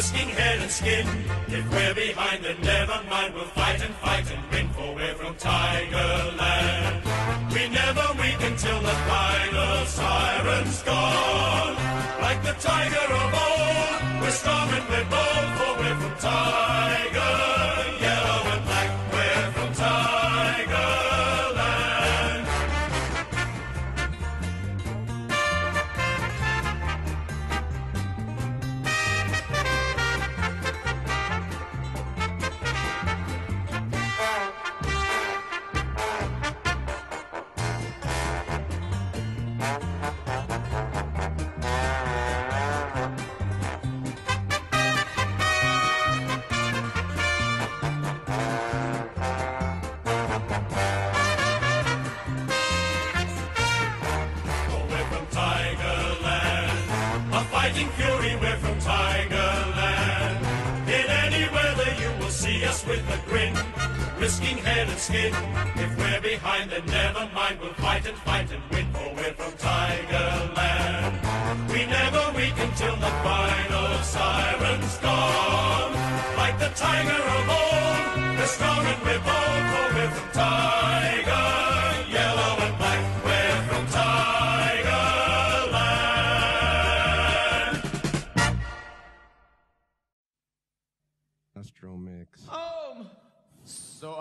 risking head and skin. If we're behind, then never mind, we'll fight and fight and win, for we're from Tigerland. We never weak until the final siren's gone. Like the tiger of old, fighting fury, we're from Tigerland. In any weather, you will see us with a grin, risking head and skin. If we're behind, then never mind, we'll fight and fight and win, for we're from Tigerland. So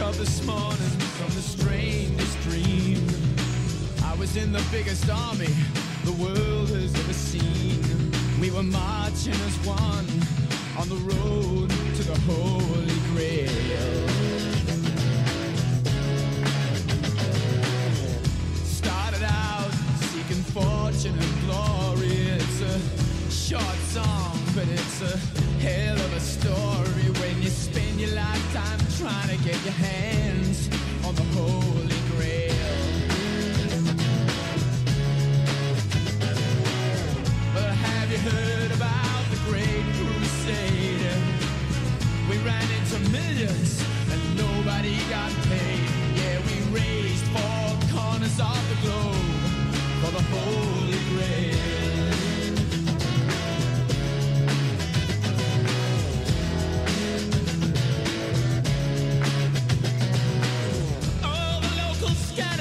up this morning from the strangest dream. I was in the biggest army the world has ever seen. We were marching as one on the road to the Holy Grail. devastated. We ran into millions and nobody got paid. Yeah, we raised four corners of the globe for the Holy Grail. Oh, the local scam.